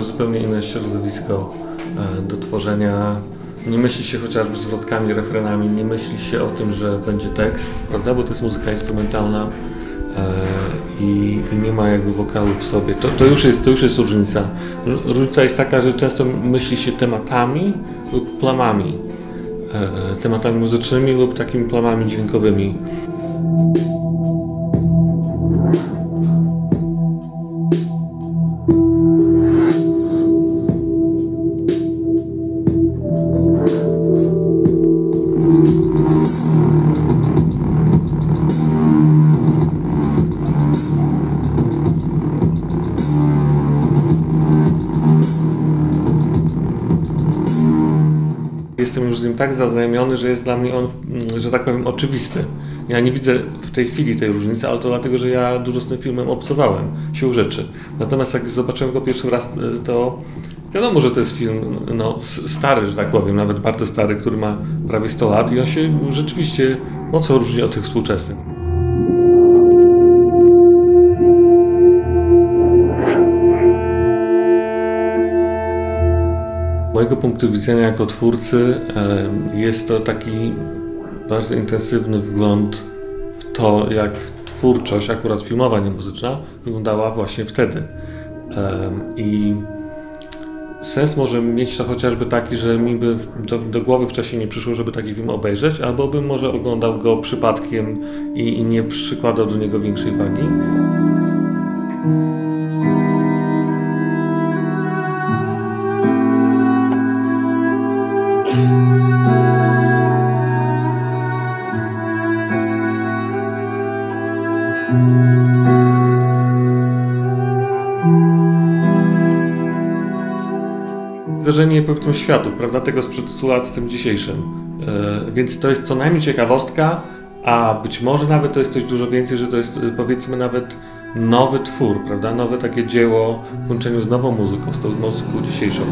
zupełnie inne środowisko e, do tworzenia. Nie myśli się chociażby zwrotkami, refrenami, nie myśli się o tym, że będzie tekst, prawda, bo to jest muzyka instrumentalna e, i, i nie ma jakby wokalu w sobie. To, to, już jest, to już jest różnica. Różnica jest taka, że często myśli się tematami lub plamami. E, tematami muzycznymi lub takimi plamami dźwiękowymi. Jestem już z nim tak zaznajomiony, że jest dla mnie on, że tak powiem, oczywisty. Ja nie widzę w tej chwili tej różnicy, ale to dlatego, że ja dużo z tym filmem obcowałem, sił rzeczy. Natomiast jak zobaczyłem go pierwszy raz, to wiadomo, że to jest film no, stary, że tak powiem, nawet bardzo stary, który ma prawie 100 lat i on się rzeczywiście mocno różni od tych współczesnych. Mojego punktu widzenia jako twórcy jest to taki bardzo intensywny wgląd w to, jak twórczość, akurat filmowa, nie muzyczna, wyglądała właśnie wtedy. I sens może mieć to chociażby taki, że mi by do, do, głowy wcześniej nie przyszło, żeby taki film obejrzeć, albo bym może oglądał go przypadkiem i, i nie przykładał do niego większej wagi. Zderzenie powiedzmy światów, prawda, tego sprzed 100 lat z tym dzisiejszym. Yy, więc to jest co najmniej ciekawostka, a być może nawet to jest coś dużo więcej, że to jest powiedzmy nawet nowy twór, prawda, nowe takie dzieło w łączeniu z nową muzyką, z tą muzyką dzisiejszą.